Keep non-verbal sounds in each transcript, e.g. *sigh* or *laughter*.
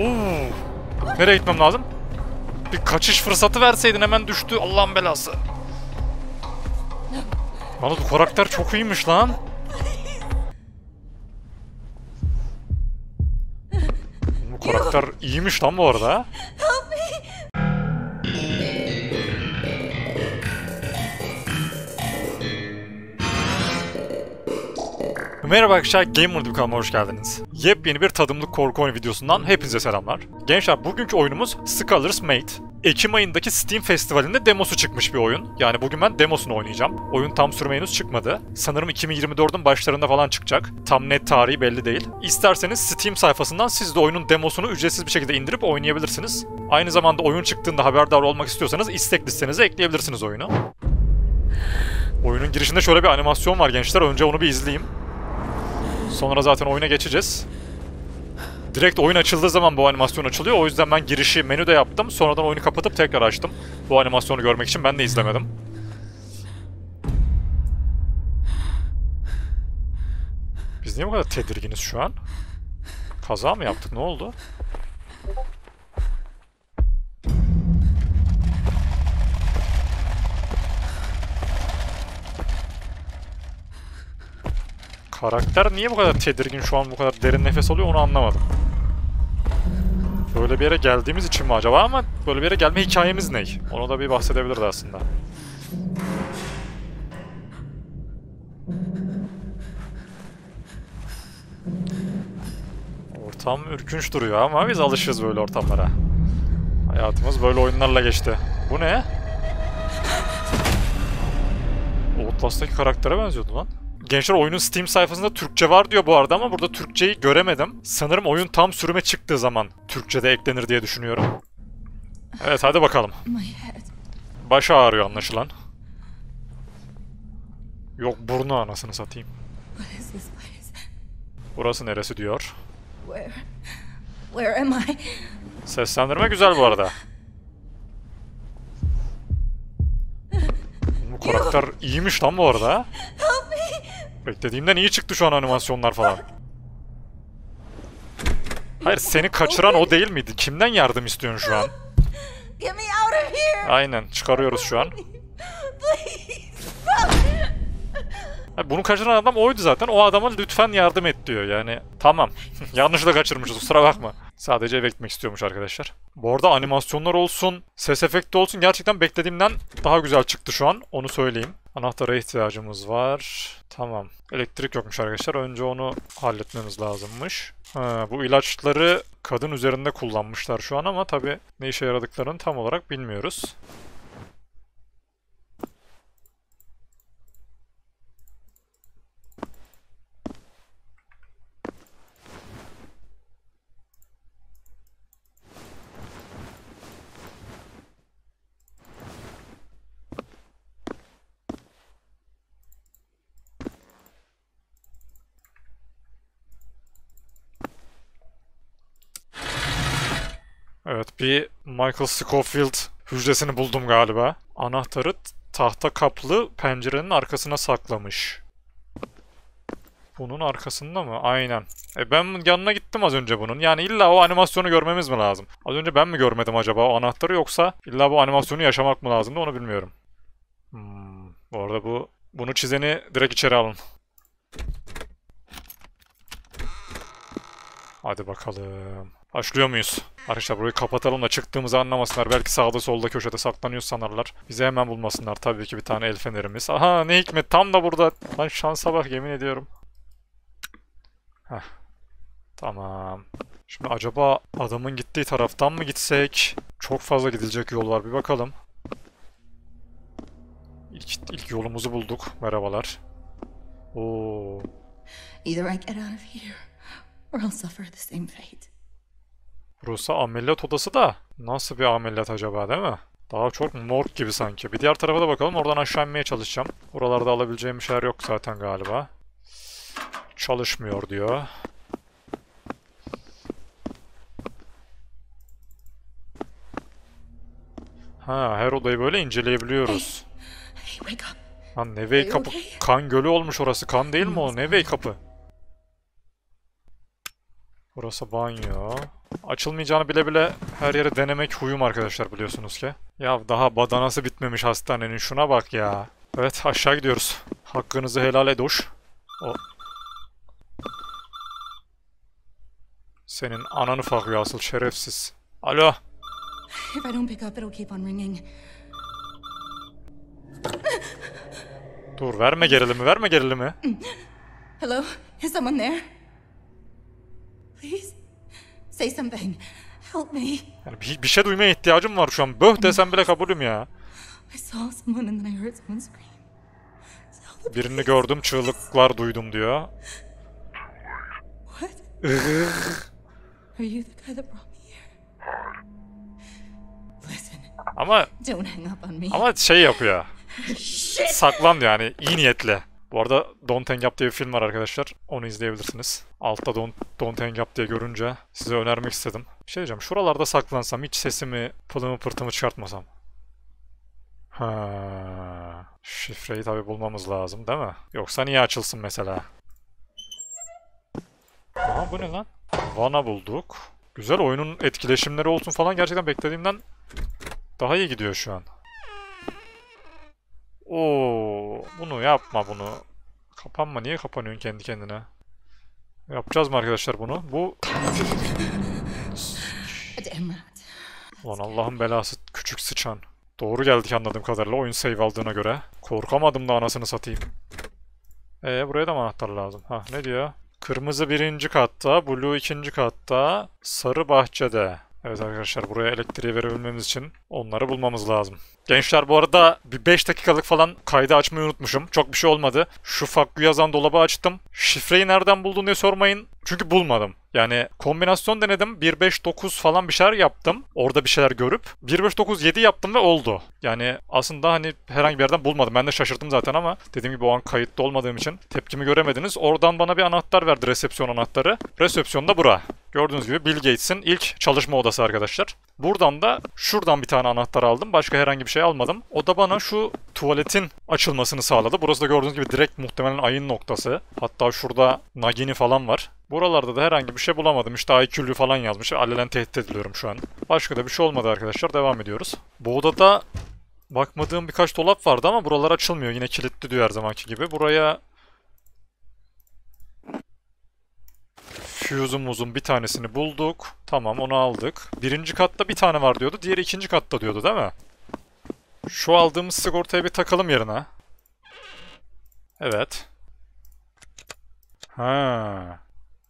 Oo. Nereye gitmem lazım? Bir kaçış fırsatı verseydin hemen düştü Allah'ın belası. Yalnız bu karakter çok iyiymiş lan. Bu karakter iyiymiş lan bu arada. Merhaba arkadaşlar, Gamer kanalıma hoş geldiniz. Yepyeni bir tadımlık korku oyunu videosundan hepinize selamlar. Gençler bugünkü oyunumuz Scholar's Mate. Ekim ayındaki Steam Festivali'nde demosu çıkmış bir oyun. Yani bugün ben demosunu oynayacağım. Oyun tam sürme henüz çıkmadı. Sanırım 2024'ün başlarında falan çıkacak. Tam net tarihi belli değil. İsterseniz Steam sayfasından siz de oyunun demosunu ücretsiz bir şekilde indirip oynayabilirsiniz. Aynı zamanda oyun çıktığında haberdar olmak istiyorsanız istek listenize ekleyebilirsiniz oyunu. Oyunun girişinde şöyle bir animasyon var gençler. Önce onu bir izleyeyim. Sonra zaten oyuna geçeceğiz. Direkt oyun açıldığı zaman bu animasyon açılıyor. O yüzden ben girişi menüde yaptım. Sonradan oyunu kapatıp tekrar açtım. Bu animasyonu görmek için ben de izlemedim. Biz niye bu kadar tedirginiz şu an? Kaza mı yaptık? Ne oldu? Karakter niye bu kadar tedirgin şu an bu kadar derin nefes alıyor onu anlamadım. Böyle bir yere geldiğimiz için mi acaba ama böyle bir yere gelme hikayemiz ne? Onu da bir bahsedebilirdi aslında. Ortam ürkünç duruyor ama biz alışırız böyle ortamlara. Hayatımız böyle oyunlarla geçti. Bu ne? Outlast'taki karaktere benziyordu lan. Gençler oyunun Steam sayfasında Türkçe var diyor bu arada ama burada Türkçeyi göremedim. Sanırım oyun tam sürüme çıktığı zaman Türkçe'de eklenir diye düşünüyorum. Evet hadi bakalım. Baş ağrıyor anlaşılan. Yok burnu anasını satayım. Burası neresi diyor. Seslendirme güzel bu arada. Bu karakter iyiymiş lan bu arada. Beklediğimden iyi çıktı şu an animasyonlar falan. Hayır seni kaçıran o değil miydi? Kimden yardım istiyorsun şu an? Aynen çıkarıyoruz şu an. Bunu kaçıran adam oydu zaten. O adama lütfen yardım et diyor yani. Tamam. *laughs* Yanlışla kaçırmışız kusura bakma. Sadece eve gitmek istiyormuş arkadaşlar. Bu arada animasyonlar olsun, ses efekti olsun gerçekten beklediğimden daha güzel çıktı şu an. Onu söyleyeyim. Anahtara ihtiyacımız var. Tamam. Elektrik yokmuş arkadaşlar. Önce onu halletmemiz lazımmış. Ha, bu ilaçları kadın üzerinde kullanmışlar şu an ama tabii ne işe yaradıklarını tam olarak bilmiyoruz. Evet bir Michael Scofield hücresini buldum galiba. Anahtarı tahta kaplı pencerenin arkasına saklamış. Bunun arkasında mı? Aynen. E ben yanına gittim az önce bunun. Yani illa o animasyonu görmemiz mi lazım? Az önce ben mi görmedim acaba o anahtarı yoksa illa bu animasyonu yaşamak mı lazımdı onu bilmiyorum. Hmm, bu arada bu bunu çizeni direkt içeri alın. Hadi bakalım. Başlıyor muyuz? Arkadaşlar burayı kapatalım da çıktığımızı anlamasınlar. Belki sağda solda köşede saklanıyor sanarlar. Bizi hemen bulmasınlar. Tabii ki bir tane el fenerimiz. Aha ne hikmet tam da burada. Lan şansa bak yemin ediyorum. Heh. Tamam. Şimdi acaba adamın gittiği taraftan mı gitsek? Çok fazla gidilecek yol var. Bir bakalım. İlk, ilk yolumuzu bulduk. Merhabalar. Oo. Either I get out of here, or I'll suffer the same fate. Burası ameliyat odası da nasıl bir ameliyat acaba değil mi? Daha çok morg gibi sanki. Bir diğer tarafa da bakalım. Oradan aşağı inmeye çalışacağım. Buralarda alabileceğim bir şeyler yok zaten galiba. Çalışmıyor diyor. Ha, her odayı böyle inceleyebiliyoruz. Hey, wake up. Lan Nevey kapı. Kan gölü olmuş orası. Kan değil mi o? Nevey kapı. Burası banyo. Açılmayacağını bile bile her yere denemek huyum arkadaşlar biliyorsunuz ki. Ya daha badanası bitmemiş hastanenin şuna bak ya. Evet aşağı gidiyoruz. Hakkınızı helal edoş. O... Senin ananı fakıyor asıl şerefsiz. Alo. If I don't pick up, it'll keep on ringing. Dur verme gerilimi verme gerilimi. Hello? Is someone there? Please? Say something. Help me. Yani bir, bir şey duymaya ihtiyacım var şu an. Böh desem bile kabulüm ya. I saw someone and then I heard someone scream. Birini gördüm çığlıklar duydum diyor. What? *laughs* Are you the guy that brought me here? Listen, Ama don't hang up on me. ama şey yapıyor. *laughs* Shit! Saklan yani iyi niyetli. Bu arada Don't Hang Up diye bir film var arkadaşlar. Onu izleyebilirsiniz. Altta Don't, Don't Hang Up diye görünce size önermek istedim. Şey diyeceğim. Şuralarda saklansam hiç sesimi pılımı pırtımı çıkartmasam. Ha, şifreyi tabi bulmamız lazım değil mi? Yoksa niye açılsın mesela? Aha bu ne lan? Vana bulduk. Güzel oyunun etkileşimleri olsun falan gerçekten beklediğimden daha iyi gidiyor şu an. Oo, bunu yapma bunu. Kapanma niye kapanıyorsun kendi kendine? Yapacağız mı arkadaşlar bunu? Bu. Ulan Allah'ın belası küçük sıçan. Doğru geldik anladığım kadarıyla oyun save aldığına göre. Korkamadım da anasını satayım. Ee buraya da mı anahtar lazım? Ha ne diyor? Kırmızı birinci katta, blue ikinci katta, sarı bahçede. Evet arkadaşlar buraya elektriği verebilmemiz için onları bulmamız lazım. Gençler bu arada bir 5 dakikalık falan kaydı açmayı unutmuşum. Çok bir şey olmadı. Şu fakku yazan dolabı açtım. Şifreyi nereden buldun diye sormayın. Çünkü bulmadım. Yani kombinasyon denedim. 1-5-9 falan bir şeyler yaptım. Orada bir şeyler görüp. 1-5-9-7 yaptım ve oldu. Yani aslında hani herhangi bir yerden bulmadım. Ben de şaşırdım zaten ama dediğim gibi o an kayıtlı olmadığım için tepkimi göremediniz. Oradan bana bir anahtar verdi resepsiyon anahtarı. Resepsiyon da bura. Gördüğünüz gibi Bill Gates'in ilk çalışma odası arkadaşlar. Buradan da şuradan bir tane anahtar aldım. Başka herhangi bir şey almadım. O da bana şu tuvaletin açılmasını sağladı. Burası da gördüğünüz gibi direkt muhtemelen ayın noktası. Hatta şurada Nagini falan var. Buralarda da herhangi bir şey bulamadım. İşte IQ'lü falan yazmış. Alelen tehdit ediliyorum şu an. Başka da bir şey olmadı arkadaşlar. Devam ediyoruz. Bu odada bakmadığım birkaç dolap vardı ama buralar açılmıyor. Yine kilitli diyor her zamanki gibi. Buraya Fuse'umuzun bir tanesini bulduk. Tamam onu aldık. Birinci katta bir tane var diyordu. Diğeri ikinci katta diyordu değil mi? Şu aldığımız sigortaya bir takalım yerine. Evet. Ha.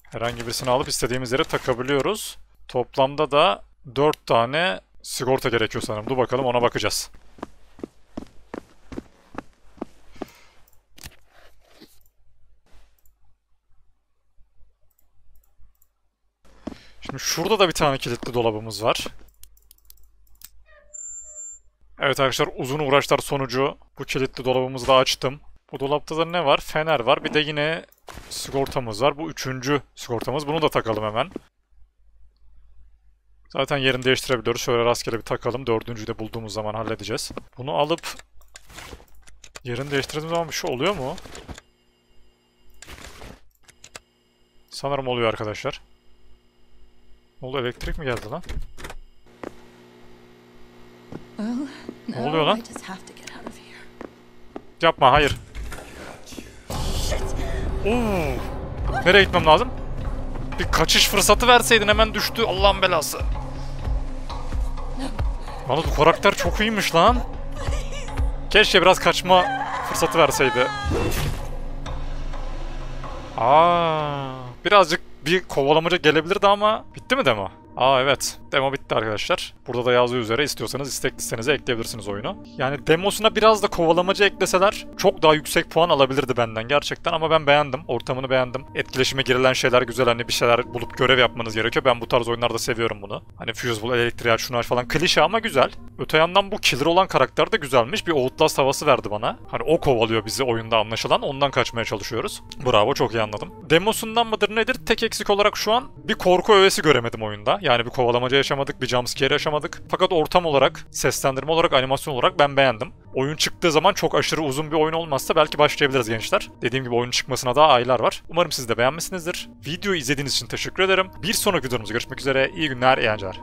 Herhangi birisini alıp istediğimiz yere takabiliyoruz. Toplamda da 4 tane sigorta gerekiyor sanırım. Dur bakalım ona bakacağız. Şimdi şurada da bir tane kilitli dolabımız var. Evet arkadaşlar uzun uğraşlar sonucu bu kilitli dolabımızı da açtım. Bu dolapta da ne var? Fener var. Bir de yine sigortamız var. Bu üçüncü sigortamız. Bunu da takalım hemen. Zaten yerini değiştirebiliyoruz. Şöyle rastgele bir takalım. Dördüncüyü de bulduğumuz zaman halledeceğiz. Bunu alıp yerini değiştirdiğim zaman bir şey oluyor mu? Sanırım oluyor arkadaşlar. Ne oldu? Elektrik mi geldi lan? Ne oluyor lan? Yapma hayır. Oo. Nereye gitmem lazım? Bir kaçış fırsatı verseydin hemen düştü Allah'ın belası. Yalnız bu karakter çok iyiymiş lan. Keşke biraz kaçma fırsatı verseydi. Aa, birazcık bir kovalamaca gelebilirdi ama bitti mi demo? Aa evet. Demo bitti arkadaşlar. Burada da yazdığı üzere istiyorsanız istek listenize ekleyebilirsiniz oyunu. Yani demosuna biraz da kovalamacı ekleseler çok daha yüksek puan alabilirdi benden gerçekten ama ben beğendim. Ortamını beğendim. Etkileşime girilen şeyler güzel. Hani bir şeyler bulup görev yapmanız gerekiyor. Ben bu tarz oyunlarda seviyorum bunu. Hani Fuse bul, elektriği aç, şunu aç falan klişe ama güzel. Öte yandan bu killer olan karakter de güzelmiş. Bir Outlast havası verdi bana. Hani o kovalıyor bizi oyunda anlaşılan. Ondan kaçmaya çalışıyoruz. Bravo çok iyi anladım. Demosundan mıdır nedir? Tek eksik olarak şu an bir korku öğesi göremedim oyunda. Yani bir kovalamaca yaşamadık, bir jumpscare yaşamadık. Oynamadık. Fakat ortam olarak, seslendirme olarak, animasyon olarak ben beğendim. Oyun çıktığı zaman çok aşırı uzun bir oyun olmazsa belki başlayabiliriz gençler. Dediğim gibi oyunun çıkmasına daha aylar var. Umarım siz de beğenmişsinizdir. Videoyu izlediğiniz için teşekkür ederim. Bir sonraki videomuzda görüşmek üzere. İyi günler, eğlenceler.